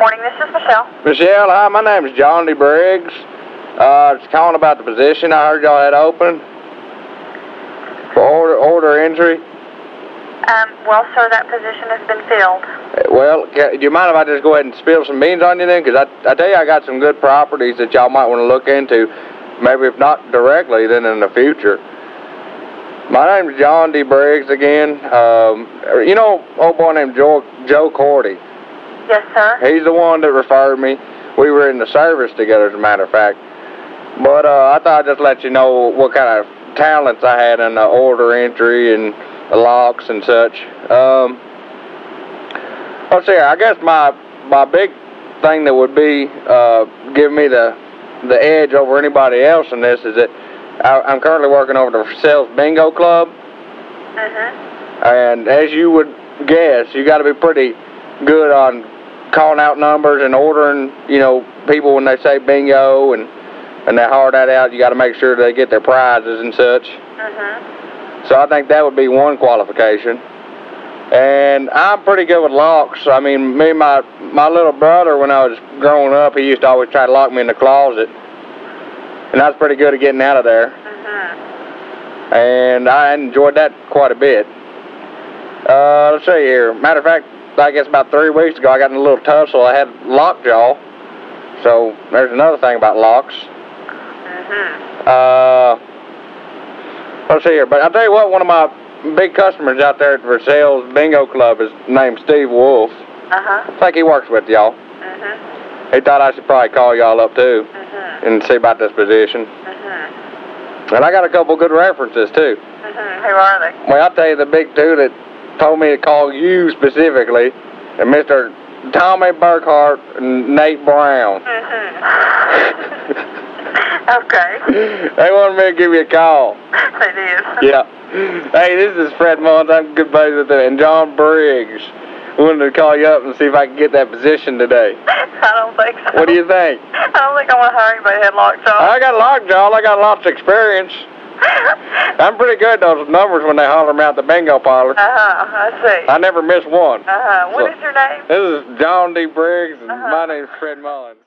Michelle. Michelle, hi, my name is John D. Briggs. Uh, just calling about the position I heard y'all had open for order, order entry. Um, well, sir, that position has been filled. Uh, Well, do you mind if I just go ahead and spill some beans on you then? Because I, I tell you, I got some good properties that y'all might want to look into. Maybe if not directly, then in the future. My name's John D. Briggs again. Um, you know, old boy named Joe, Joe Cordy. Yes, sir. He's the one that referred me. We were in the service together, as a matter of fact. But uh, I thought I'd just let you know what kind of talents I had in the order entry and the locks and such. Um, let's see. I guess my my big thing that would be uh, give me the the edge over anybody else in this is that I, I'm currently working over the Sales Bingo Club. Mm-hmm. And as you would guess, you got to be pretty good on calling out numbers and ordering, you know, people when they say bingo and and they hard that out. You got to make sure they get their prizes and such. Mm-hmm. So I think that would be one qualification. And I'm pretty good with locks. I mean, me and my my little brother, when I was growing up, he used to always try to lock me in the closet, and I was pretty good at getting out of there. Mm-hmm. and I enjoyed that quite a bit. Uh, let's see here. Matter of fact, I guess about three weeks ago, I got in a little tussle. I had lockjaw. So there's another thing about locks. Mm-hmm. Uh, let's see here. But I'll tell you what, one of my big customers out there at Versailles Bingo Club is named Steve Wolf. Uh-huh. I think he works with y'all. Mm-hmm. He thought I should probably call y'all up too Mm-hmm. and see about this position. Mm-hmm. And I got a couple good references too. Mm-hmm. Who are they? Well, I'll tell you the big two that told me to call you specifically, and Mr. Tommy Burkhart and Nate Brown. Mm-hmm. okay. they wanted me to give you a call. They did. Yeah. Hey, this is Fred Mullins. I'm good buddies with him. And John Briggs. I wanted to call you up and see if I could get that position today. I don't think so. What do you think? I don't think I want to hire anybody that had lockjaw. I got lockjaw. I got lots of experience. I'm pretty good at those numbers when they holler them out the bingo parlor. Uh-huh. I see. I never miss one. Uh-huh. What So- is your name? This is John D. Briggs, and Uh-huh. my name's Fred Mullins.